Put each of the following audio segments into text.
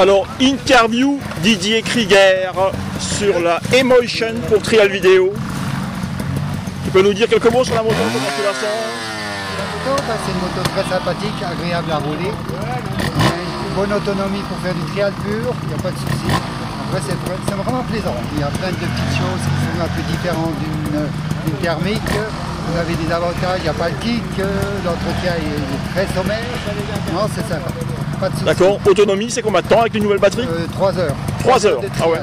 Alors, interview Didier Krieger sur la Emotion pour Trial Vidéo. Tu peux nous dire quelques mots sur la moto, comment tu la sens? C'est une moto très sympathique, agréable à rouler. Une bonne autonomie pour faire du trial pur, il n'y a pas de souci. Après, c'est vraiment plaisant. Il y a plein de petites choses qui sont un peu différentes d'une thermique. Vous avez des avantages, il n'y a pas le kick, euh, l'entretien est, est très sommaire. Non, c'est sympa. Pas de souci. D'accord, autonomie, c'est combien de temps avec les nouvelles batteries Euh, 3 heures. 3 heures, de ah ouais.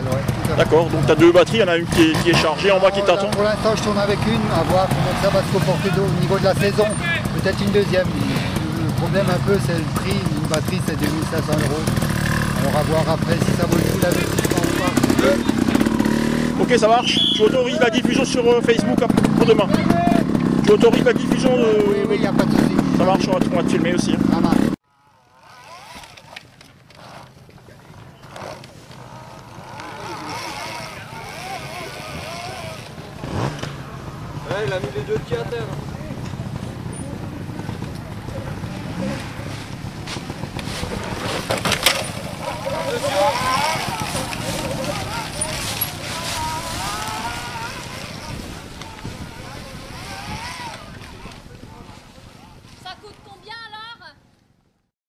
D'accord, donc tu as deux batteries, il y en a une qui est, qui est chargée en bas qui Voilà, t'attend. Pour l'instant, je tourne avec une, à voir comment ça va se comporter au niveau de la saison. Peut-être une deuxième. Le problème un peu, c'est le prix. Une batterie, c'est 2500 euros. Alors à voir après si ça vaut le coup d'investissement ou pas. Ok, ça marche. Tu autorises la diffusion sur euh, Facebook après- pour demain. Tu autorises la diffusion de... Oui, oui, il n'y a pas de souci. Ça marche, on va, te- on va te filmer aussi. hein. Ça marche. Ouais, il a mis les deux pieds à terre.